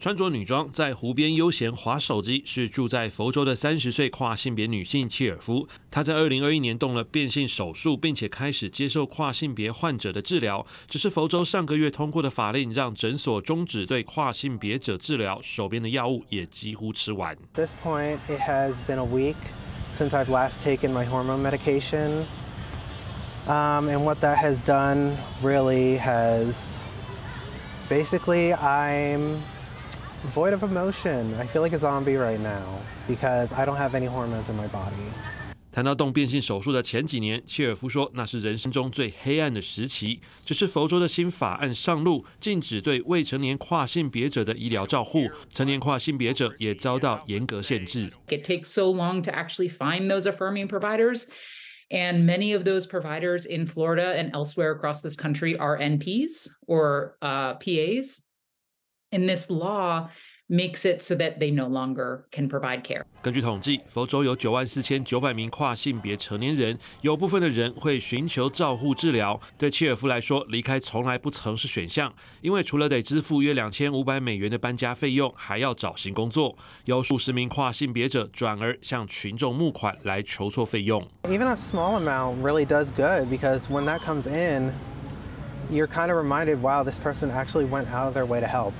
穿着女装在湖边悠闲划手机，是住在佛州的三十岁跨性别女性切尔夫。她在二零二一年动了变性手术，并且开始接受跨性别患者的治疗。只是佛州上个月通过的法令，让诊所终止对跨性别者治疗，手边的药物也几乎吃完。This point, it has been a week since I've last taken my hormone medication, um, and what that has done really has basically I'm void of emotion. I feel like a zombie right now because I don't have any hormones in my body. 谈到动变性手术的前几年，切尔夫说那是人生中最黑暗的时期。只是佛州的新法案上路，禁止对未成年跨性别者的医疗照护，成年跨性别者也遭到严格限制。It takes so long to actually find those affirming providers. And many of those providers in Florida and elsewhere across this country are NPs or uh, PAs. In this law, makes it so that they no longer can provide care. 根据统计，佛州有九万四千九百名跨性别成年人，有部分的人会寻求照护治疗。对切尔夫来说，离开从来不曾是选项，因为除了得支付约两千五百美元的搬家费用，还要找新工作。有数十名跨性别者转而向群众募款来筹措费用。Even a small amount really does good because when that comes in, you're kind of reminded, wow, this person actually went out of their way to help.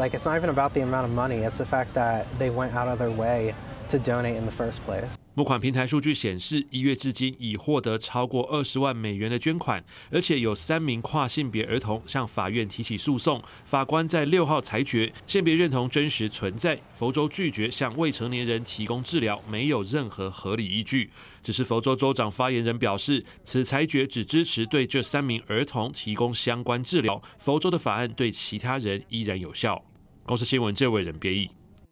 Like it's not even about the amount of money, it's the fact that they went out of their way to donate in the first place. 募款平台数据显示，一月至今已获得超过二十万美元的捐款，而且有三名跨性别儿童向法院提起诉讼。法官在六号裁决，性别认同真实存在。佛州拒绝向未成年人提供治疗，没有任何合理依据。只是佛州州长发言人表示，此裁决只支持对这三名儿童提供相关治疗。佛州的法案对其他人依然有效。公司新闻这位人编译。